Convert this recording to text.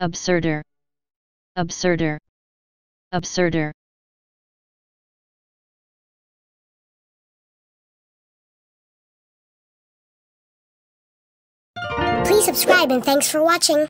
absurder, absurder, absurder. Please subscribe and thanks for watching.